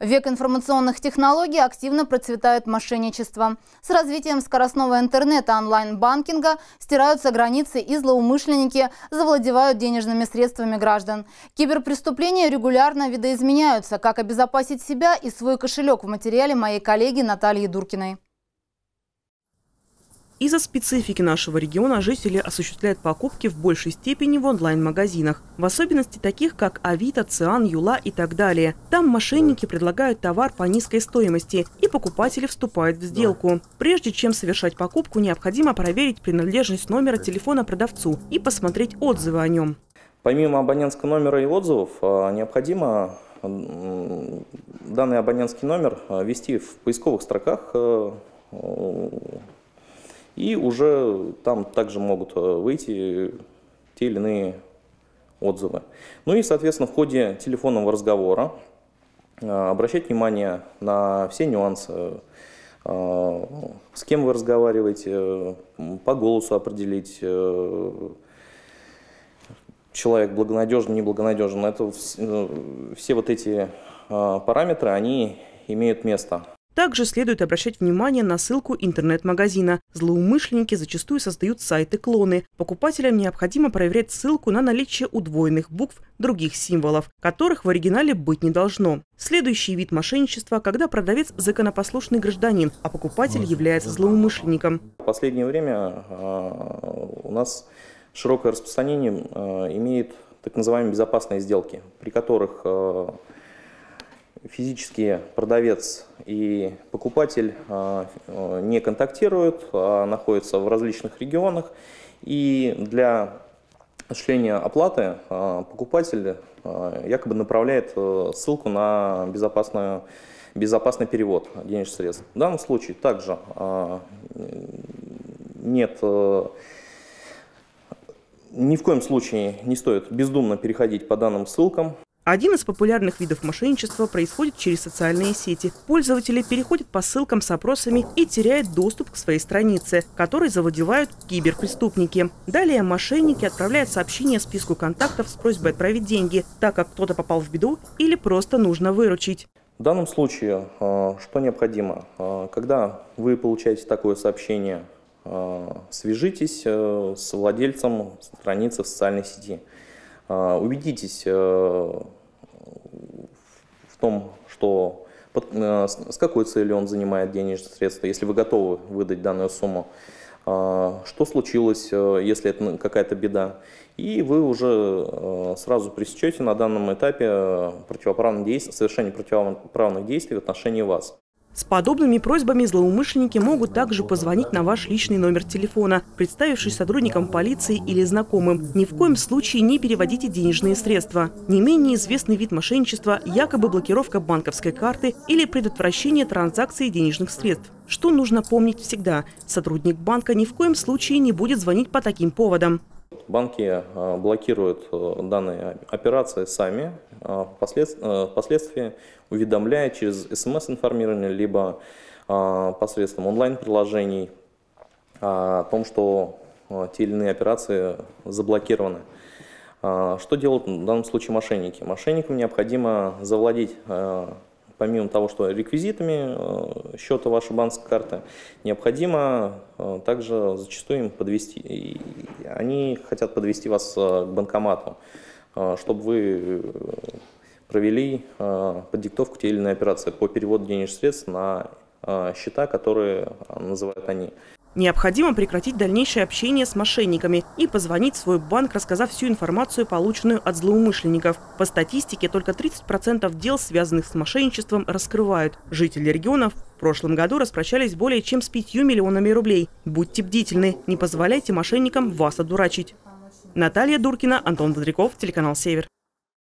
Век информационных технологий активно процветает мошенничество. С развитием скоростного интернета онлайн-банкинга стираются границы и злоумышленники завладевают денежными средствами граждан. Киберпреступления регулярно видоизменяются. Как обезопасить себя и свой кошелек в материале моей коллеги Натальи Дуркиной. Из-за специфики нашего региона жители осуществляют покупки в большей степени в онлайн-магазинах, в особенности таких как Авито, Циан, Юла и так далее. Там мошенники предлагают товар по низкой стоимости, и покупатели вступают в сделку. Прежде чем совершать покупку, необходимо проверить принадлежность номера телефона продавцу и посмотреть отзывы о нем. Помимо абонентского номера и отзывов, а, необходимо данный абонентский номер а, ввести в поисковых строках а, и уже там также могут э, выйти те или иные отзывы. Ну и, соответственно, в ходе телефонного разговора э, обращать внимание на все нюансы, э, с кем вы разговариваете, по голосу определить, человек благонадежен, неблагонадежен. Это все вот эти параметры, они имеют место. Также следует обращать внимание на ссылку интернет-магазина. Злоумышленники зачастую создают сайты-клоны. Покупателям необходимо проверять ссылку на наличие удвоенных букв других символов, которых в оригинале быть не должно. Следующий вид мошенничества, когда продавец законопослушный гражданин, а покупатель является злоумышленником. В последнее время а, у нас широкое распространение а, имеет так называемые безопасные сделки, при которых а, физически продавец и покупатель а, а, не контактируют, а находятся в различных регионах. И для осуществления оплаты покупатель якобы направляет э, ссылку на безопасную, безопасный перевод денежных средств. В данном случае также нет э, ни в коем случае не стоит бездумно переходить по данным ссылкам. Один из популярных видов мошенничества происходит через социальные сети. Пользователи переходят по ссылкам с опросами и теряют доступ к своей странице, которой завладевают киберпреступники. Далее мошенники отправляют сообщение списку контактов с просьбой отправить деньги, так как кто-то попал в беду или просто нужно выручить. В данном случае э, что необходимо? Э, когда вы получаете такое сообщение, э, свяжитесь с владельцем страницы в социальной сети. Убедитесь том, что э, с какой целью он занимает денежные средства, если вы готовы выдать данную сумму, а, что случилось, э, если это какая-то беда. И вы уже э, сразу пресечете на данном этапе противоправных действий, совершение противоправных действий в отношении вас. С подобными просьбами злоумышленники могут также позвонить на ваш личный номер телефона, представившись сотрудником полиции или знакомым. Ни в коем случае не переводите денежные средства. Не менее известный вид мошенничества – якобы блокировка банковской карты или предотвращение транзакций денежных средств. Что нужно помнить всегда – сотрудник банка ни в коем случае не будет звонить по таким поводам. Банки э, блокируют э, данные операции сами, э, впоследствии уведомляя через смс-информирование, либо посредством онлайн-приложений о том, что те или иные операции заблокированы. Что делают в данном случае мошенники? Мошенникам необходимо завладеть помимо того, что реквизитами счета вашей банковской карты, необходимо также зачастую им подвести. Они хотят подвести вас э, к банкомату, чтобы вы провели под диктовку те или иные операции по переводу денежных средств на счета, которые называют они. Необходимо прекратить дальнейшее общение с мошенниками и позвонить в свой банк, рассказав всю информацию, полученную от злоумышленников. По статистике, только 30% дел, связанных с мошенничеством, раскрывают. Жители регионов в прошлом году распрощались более чем с 5 миллионами рублей. Будьте бдительны, не позволяйте мошенникам вас одурачить. Наталья Дуркина, Антон Бодряков, телеканал «Север».